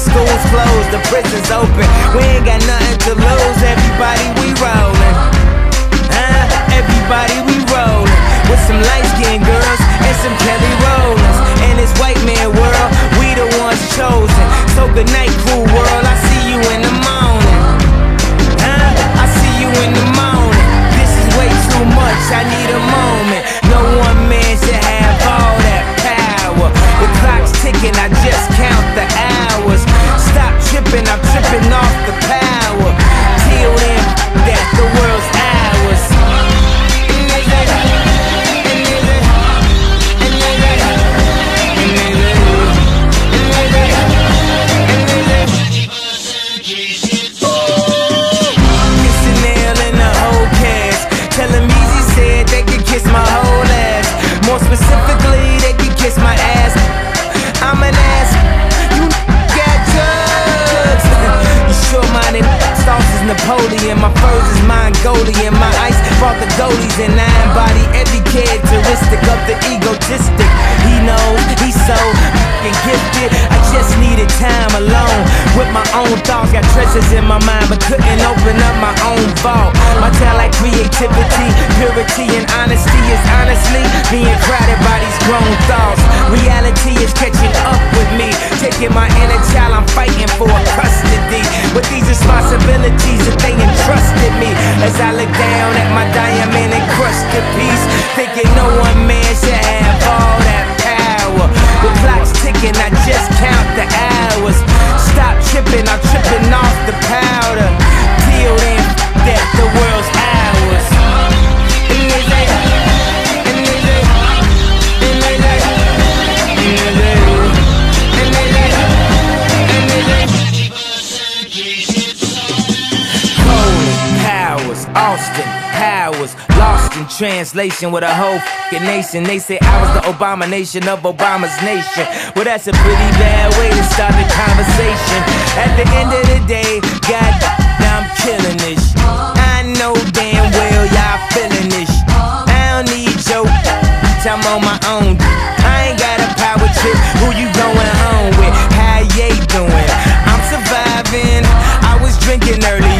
school's closed, the prison's open. We ain't got nothing to lose. Everybody, we rollin'. Huh? Everybody, we rollin'. With some light skinned girls and some Kelly Rowlands. In this white man world, we the ones chosen. So good night, cool world. I Napoleon. My furs is Mongolian. My ice brought the goalies and I embody every characteristic of the egotistic. He knows he's so fucking gifted. I just needed time alone with my own thoughts. Got treasures in my mind, but couldn't open up my own vault. My talent, creativity, purity, and honesty is honestly being crowded by these grown thoughts. Reality is catching up with me, taking my inner child. I'm fighting for custody with these responsibilities that they entrusted me. As I look down at my diamond lost in translation with a whole nation. They say I was the abomination of Obama's nation. Well, that's a pretty bad way to start the conversation. At the end of the day, God, I'm killing this. I know damn well y'all feeling this. I don't need your I'm on my own. I ain't got a power trip. Who you going home with? How ye doing? I'm surviving. I was drinking earlier.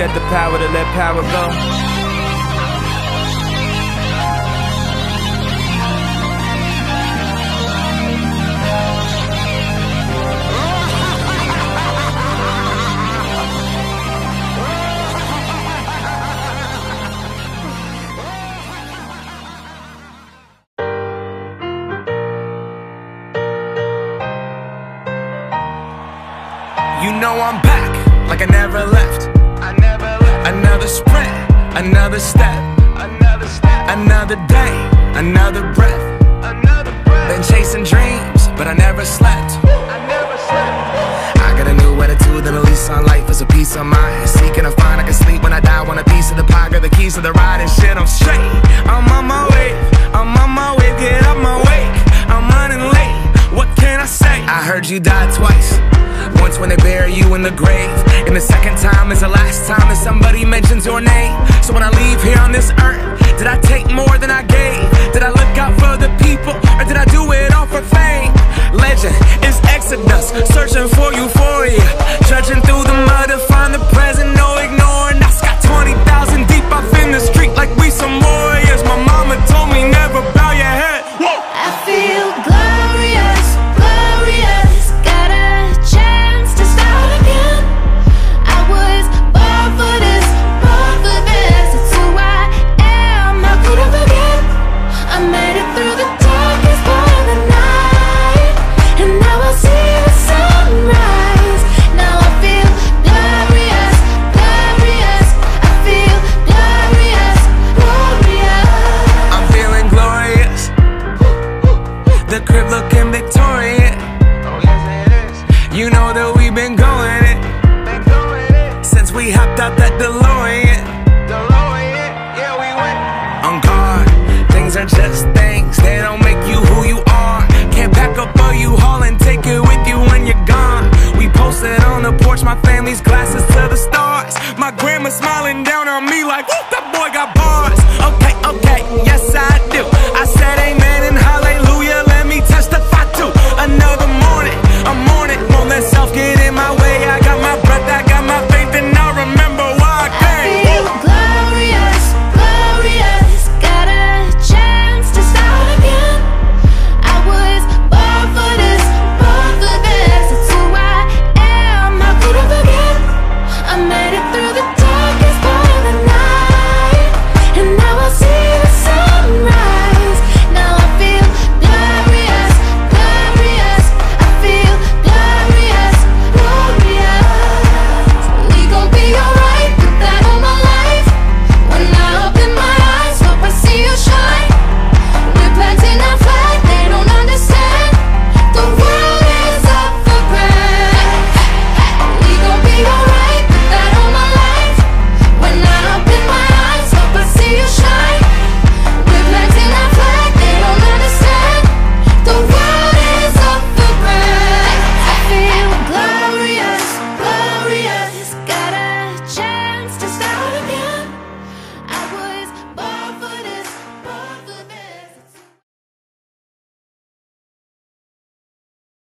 You the power to let power go. You know I'm back, like I never left. Another step, another step, another day, another breath, another breath. Been chasing dreams, but I never slept. I never slept. I got a new attitude and a lease on life is a peace of mind. Seeking a find I can sleep when I die. Want a piece of the pie, got the keys to the ride and shit. I'm straight. I'm on my way. I'm on my way. Get up my way. I'm running late. What can I say? I heard you die twice you in the grave. And the second time is the last time that somebody mentions your name. So when I